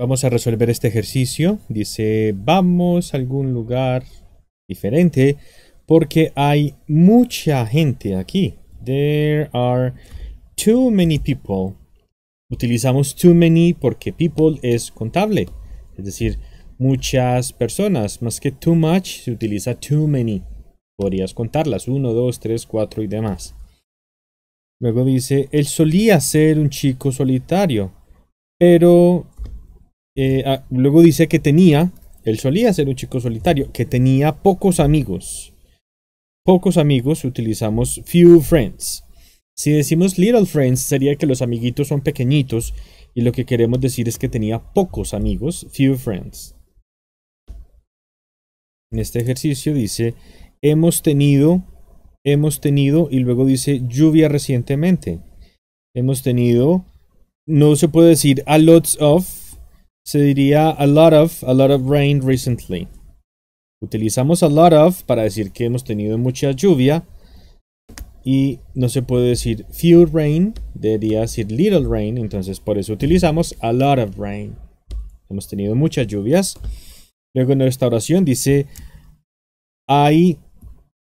Vamos a resolver este ejercicio. Dice, vamos a algún lugar diferente porque hay mucha gente aquí. There are too many people. Utilizamos too many porque people es contable. Es decir, muchas personas. Más que too much se utiliza too many. Podrías contarlas. 1, 2, 3, 4 y demás. Luego dice, él solía ser un chico solitario, pero eh, ah, luego dice que tenía, él solía ser un chico solitario, que tenía pocos amigos. Pocos amigos utilizamos few friends. Si decimos little friends sería que los amiguitos son pequeñitos y lo que queremos decir es que tenía pocos amigos, few friends. En este ejercicio dice, hemos tenido, hemos tenido y luego dice lluvia recientemente. Hemos tenido, no se puede decir a lots of, se diría a lot of, a lot of rain recently. Utilizamos a lot of para decir que hemos tenido mucha lluvia y no se puede decir few rain, debería decir little rain, entonces por eso utilizamos a lot of rain. Hemos tenido muchas lluvias. Luego en esta oración dice hay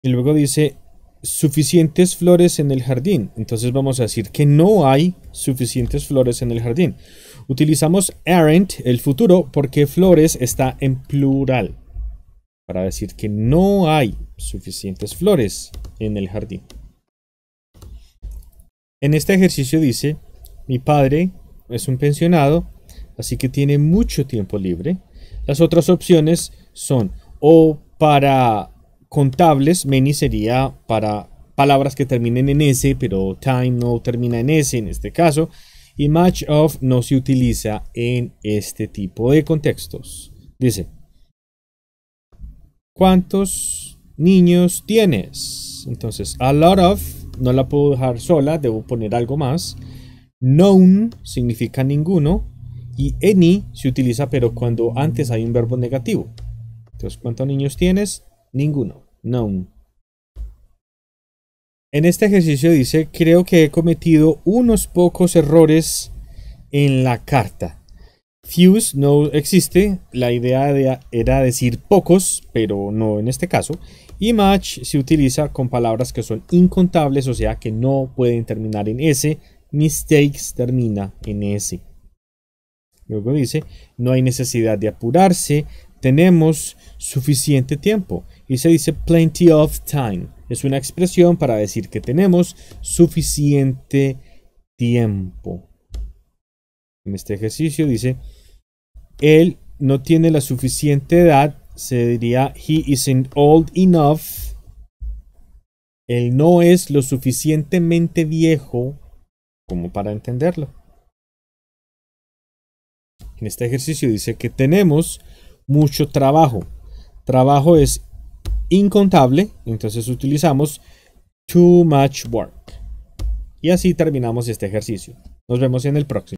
y luego dice suficientes flores en el jardín. Entonces vamos a decir que no hay suficientes flores en el jardín. Utilizamos aren't, el futuro, porque flores está en plural. Para decir que no hay suficientes flores en el jardín. En este ejercicio dice, mi padre es un pensionado, así que tiene mucho tiempo libre. Las otras opciones son o para contables, many sería para palabras que terminen en S, pero time no termina en S en este caso y much of no se utiliza en este tipo de contextos. Dice, ¿cuántos niños tienes? Entonces, a lot of no la puedo dejar sola, debo poner algo más. None significa ninguno y any se utiliza pero cuando antes hay un verbo negativo. Entonces, ¿cuántos niños tienes? Ninguno. None. En este ejercicio dice, creo que he cometido unos pocos errores en la carta. Fuse no existe, la idea era decir pocos, pero no en este caso. Y match se utiliza con palabras que son incontables, o sea que no pueden terminar en S. Mistakes termina en S. Luego dice, no hay necesidad de apurarse, tenemos suficiente tiempo. Y se dice plenty of time es una expresión para decir que tenemos suficiente tiempo. En este ejercicio dice, él no tiene la suficiente edad, se diría, he isn't old enough. Él no es lo suficientemente viejo como para entenderlo. En este ejercicio dice que tenemos mucho trabajo. Trabajo es incontable, entonces utilizamos too much work. Y así terminamos este ejercicio. Nos vemos en el próximo.